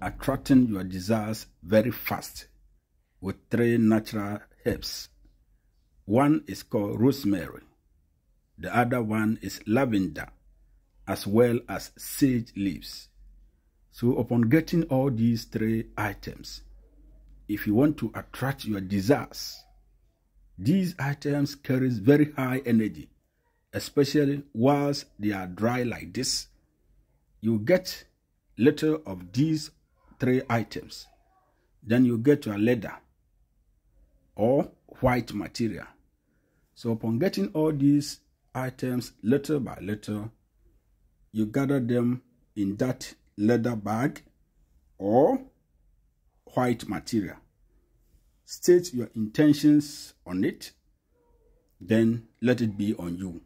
attracting your desires very fast with three natural herbs. One is called rosemary, the other one is lavender, as well as sage leaves. So upon getting all these three items, if you want to attract your desires, these items carries very high energy, especially whilst they are dry like this. You get little of these three items. Then you get your leather or white material. So upon getting all these items little by little, you gather them in that leather bag or white material. State your intentions on it, then let it be on you.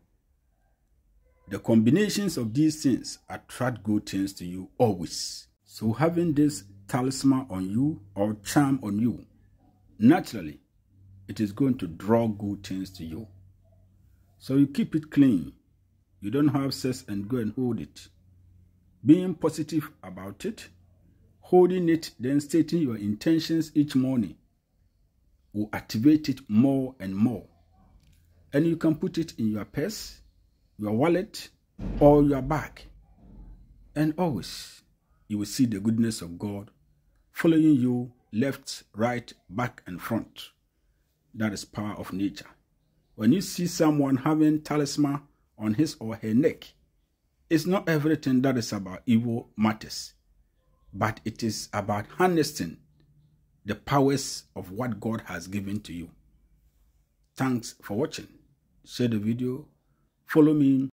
The combinations of these things attract good things to you always. So having this talisman on you or charm on you, naturally, it is going to draw good things to you. So you keep it clean. You don't have sex and go and hold it. Being positive about it, holding it, then stating your intentions each morning will activate it more and more. And you can put it in your purse, your wallet, or your bag. And always you will see the goodness of God following you left, right, back, and front. That is power of nature. When you see someone having talisman on his or her neck, it's not everything that is about evil matters, but it is about harnessing the powers of what God has given to you. Thanks for watching. Share the video. Follow me